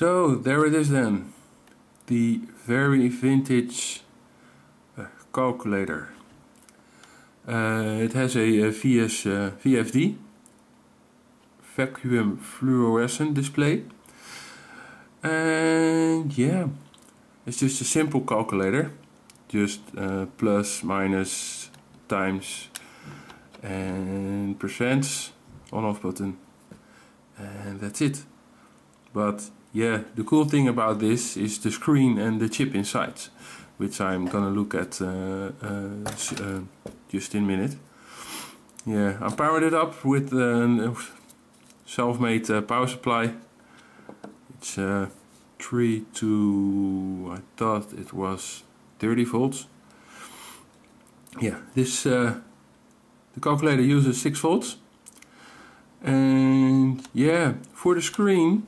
So there it is then, the very vintage uh, calculator. Uh, it has a, a VS, uh, VFD, vacuum fluorescent display. And yeah, it's just a simple calculator, just uh, plus, minus, times and percents, on off button and that's it. But yeah, the cool thing about this is the screen and the chip inside, which I'm gonna look at uh, uh, uh, just in a minute. Yeah, I powered it up with a self-made uh, power supply. It's uh, 3 to, I thought it was 30 volts. Yeah, this uh, the calculator uses 6 volts and yeah, for the screen,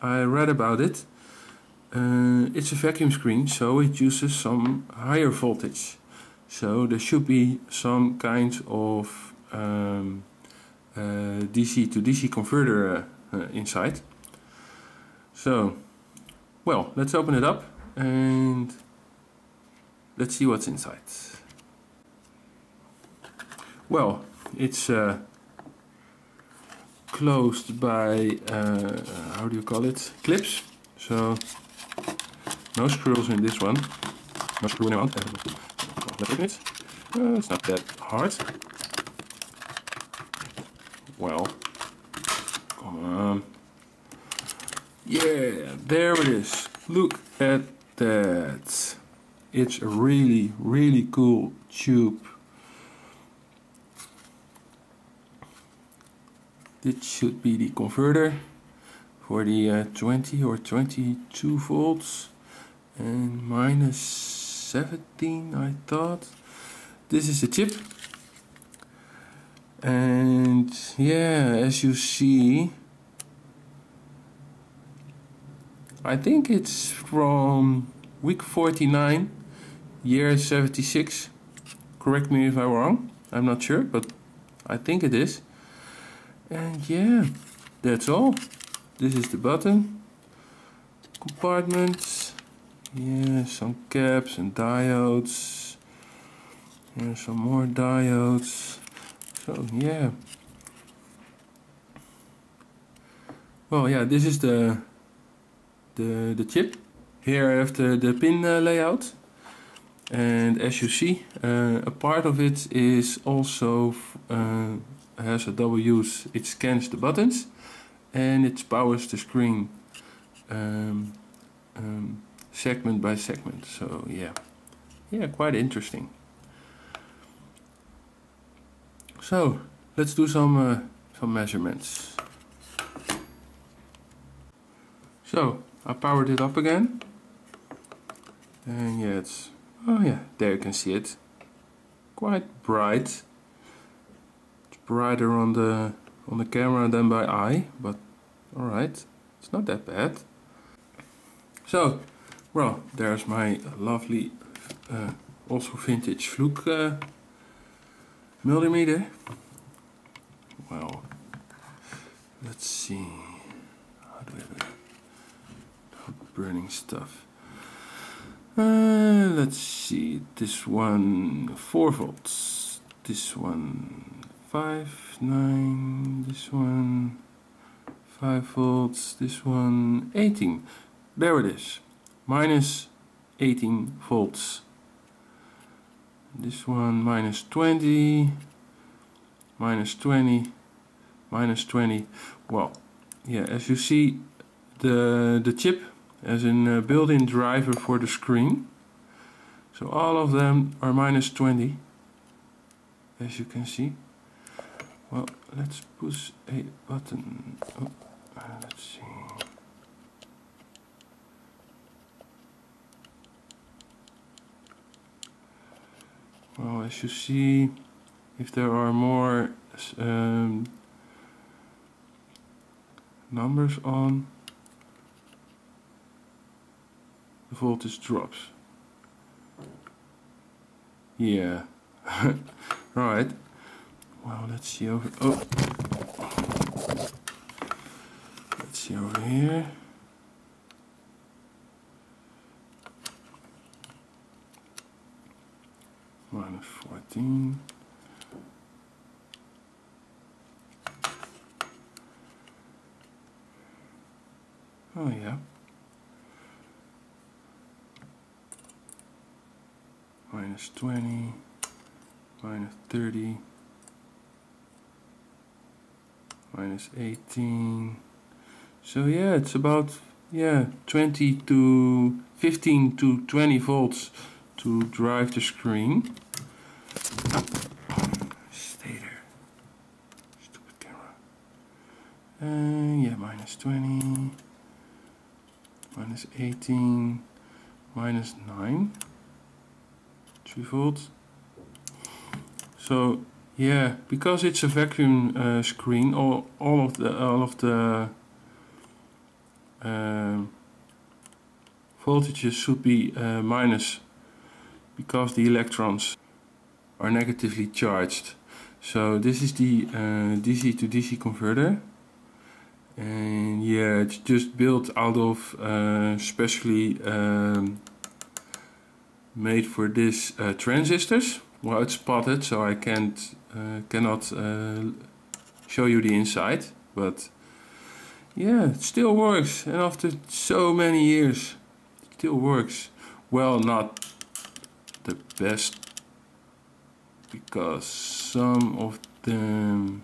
I read about it. Uh, it's a vacuum screen, so it uses some higher voltage. So there should be some kind of um, uh, DC to DC converter uh, uh, inside. So, well, let's open it up and let's see what's inside. Well, it's uh, closed by, uh, how do you call it, clips. So no screws in this one. No screw in one. Open it. Uh, it's not that hard. Well, come on. Yeah, there it is. Look at that. It's a really, really cool tube This should be the converter for the uh, 20 or 22 volts and minus 17 I thought. This is the chip. And yeah as you see I think it's from week 49 year 76 correct me if I'm wrong. I'm not sure but I think it is and yeah, that's all. This is the button. Compartments. Yeah, some caps and diodes. Here's some more diodes. So yeah. Well, yeah, this is the the the chip. Here I have the, the pin uh, layout. And as you see, uh, a part of it is also uh, has a double use. It scans the buttons and it powers the screen um, um, segment by segment. So yeah, yeah, quite interesting. So let's do some uh, some measurements. So I powered it up again, and yeah, it's oh yeah, there you can see it, quite bright brighter on the on the camera than by eye, but alright, it's not that bad. So, well, there's my lovely, uh, also vintage Fluke uh. Well, let's see, how do it? Burning stuff. Uh, let's see, this one 4 volts, this one 5, 9, this one 5 volts, this one 18. There it is, minus 18 volts. This one minus 20, minus 20, minus 20. Well, yeah, as you see, the, the chip as a built-in driver for the screen. So all of them are minus 20, as you can see. Well, let's push a button. Oh, let's see. Well, as you see, if there are more um, numbers on, the voltage drops. Yeah. right. Well, let's see over. Oh, let's see over here. Minus fourteen. Oh yeah. Minus twenty. Minus thirty minus 18. So yeah, it's about yeah 20 to 15 to 20 volts to drive the screen. Stay there. Stupid camera. Uh, yeah, minus 20, minus 18, minus 9, 3 volts. So yeah, because it's a vacuum uh, screen, all all of the all of the um, voltages should be uh, minus because the electrons are negatively charged. So this is the uh, DC to DC converter and yeah it's just built out of uh, specially um, made for this uh, transistors. Well it's spotted so I can't uh, cannot uh, show you the inside but yeah it still works. And after so many years it still works. Well not the best because some of them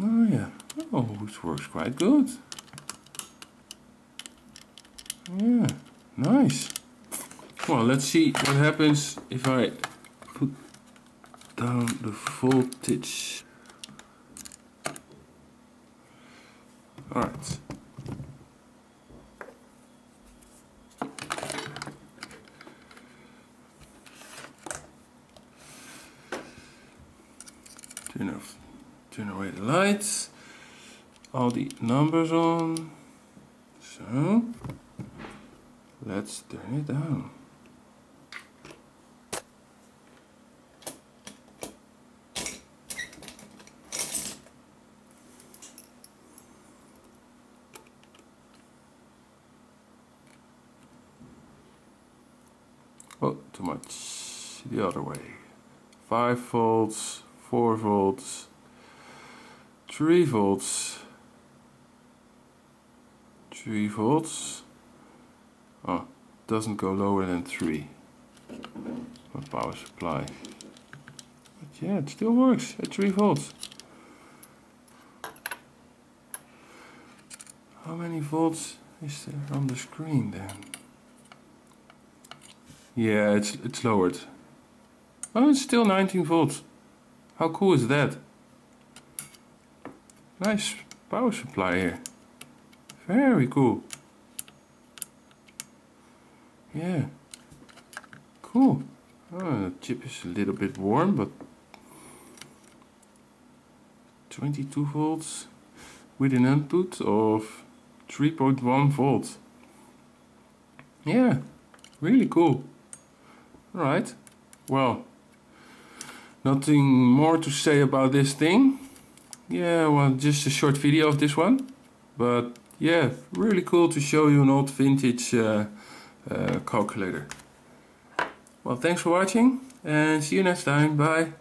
oh yeah oh it works quite good. Yeah nice. Well let's see what happens if I down the voltage. Alright. Turn off turn away the lights. All the numbers on. So let's turn it down Oh, too much. The other way. 5 volts, 4 volts, 3 volts, 3 volts. Oh, doesn't go lower than 3. What power supply. But yeah, it still works at 3 volts. How many volts is there on the screen then? Yeah, it's it's lowered. Oh, it's still 19 volts. How cool is that? Nice power supply here. Very cool. Yeah. Cool. Oh, the chip is a little bit warm, but 22 volts with an input of 3.1 volts. Yeah, really cool. Right. Well, nothing more to say about this thing. Yeah, well, just a short video of this one. But yeah, really cool to show you an old vintage uh, uh, calculator. Well, thanks for watching and see you next time. Bye.